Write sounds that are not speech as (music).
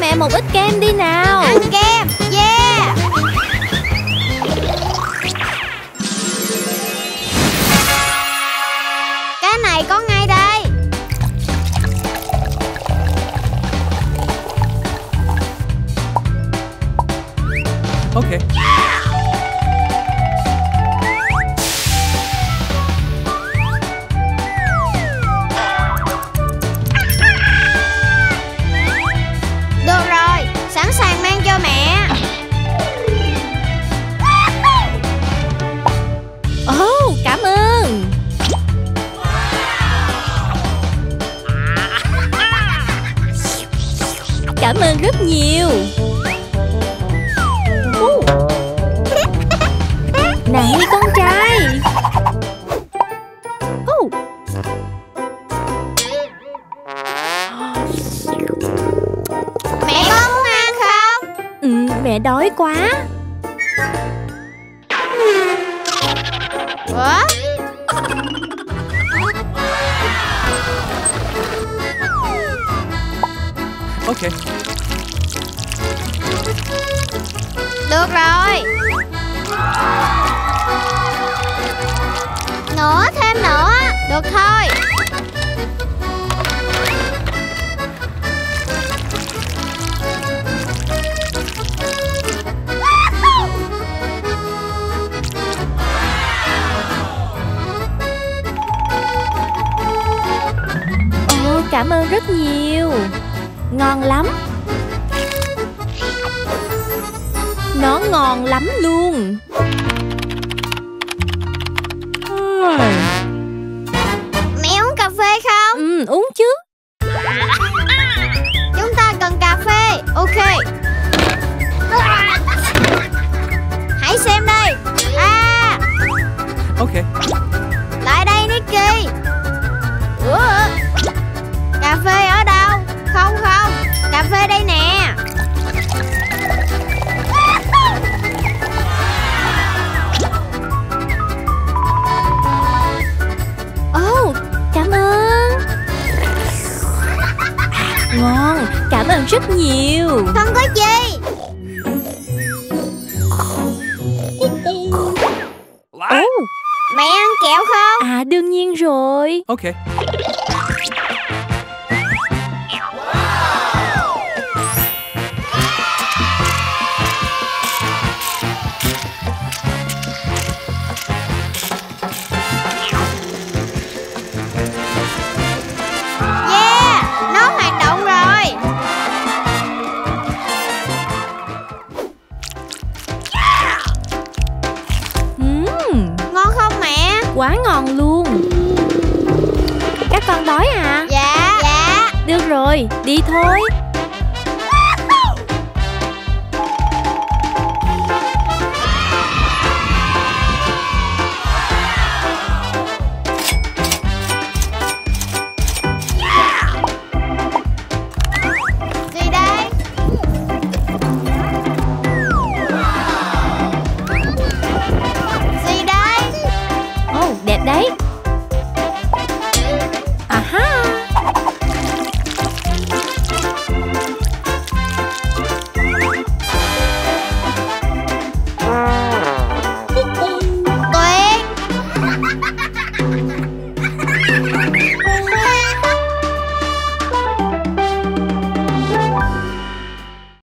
mẹ một ít kem đi nào. Ăn kem Yeah. Cái này có ngay đây. Okay. Ơn rất nhiều. (laughs) Này con trai. Mẹ có muốn ăn không Ừ, mẹ đói quá Ủa Okay. Được rồi. Nữa thêm nữa. Được thôi. Ồ, cảm ơn rất nhiều. Ngon lắm. Nó ngon lắm luôn. Mẹ uống cà phê không? Ừ, uống chứ. Chúng ta cần cà phê. Ok. Hãy xem đây. À. Okay. Lại đây Nicky. Ủa? Cà phê ở đâu? Không không. Cà phê đây nè cảm ơn rất nhiều. Không có gì? Ồ, Mẹ ăn kẹo không? À đương nhiên rồi. Okay. Quá ngon luôn. Các con đói à Dạ Dạ. Được rồi, đi thôi